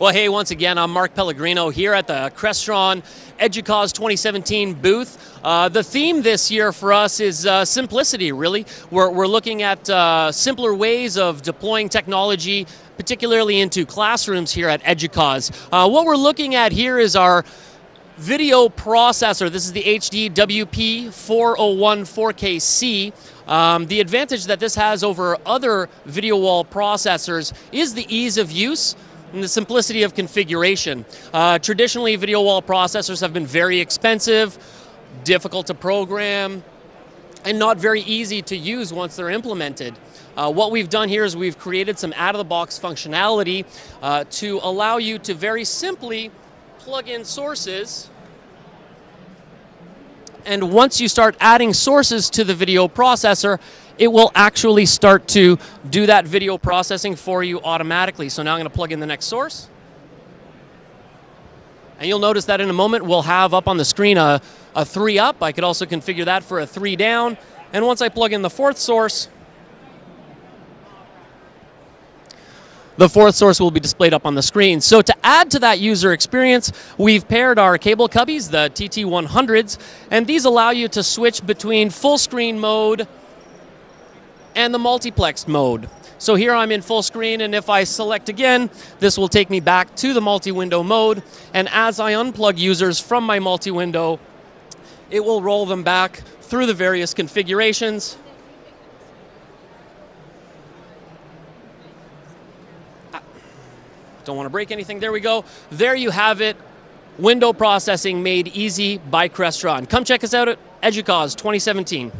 Well, hey, once again, I'm Mark Pellegrino here at the Crestron Educause 2017 booth. Uh, the theme this year for us is uh, simplicity, really. We're, we're looking at uh, simpler ways of deploying technology, particularly into classrooms here at Educause. Uh, what we're looking at here is our video processor. This is the HD WP 401 4KC. Um, the advantage that this has over other video wall processors is the ease of use and the simplicity of configuration. Uh, traditionally, video wall processors have been very expensive, difficult to program, and not very easy to use once they're implemented. Uh, what we've done here is we've created some out-of-the-box functionality uh, to allow you to very simply plug in sources and once you start adding sources to the video processor, it will actually start to do that video processing for you automatically. So now I'm going to plug in the next source. And you'll notice that in a moment we'll have up on the screen a, a 3 up. I could also configure that for a 3 down. And once I plug in the fourth source, the fourth source will be displayed up on the screen. So to add to that user experience, we've paired our cable cubbies, the TT100s, and these allow you to switch between full screen mode and the multiplexed mode. So here I'm in full screen, and if I select again, this will take me back to the multi-window mode. And as I unplug users from my multi-window, it will roll them back through the various configurations ah, Don't want to break anything. There we go. There you have it. Window processing made easy by Crestron. Come check us out at Educause 2017.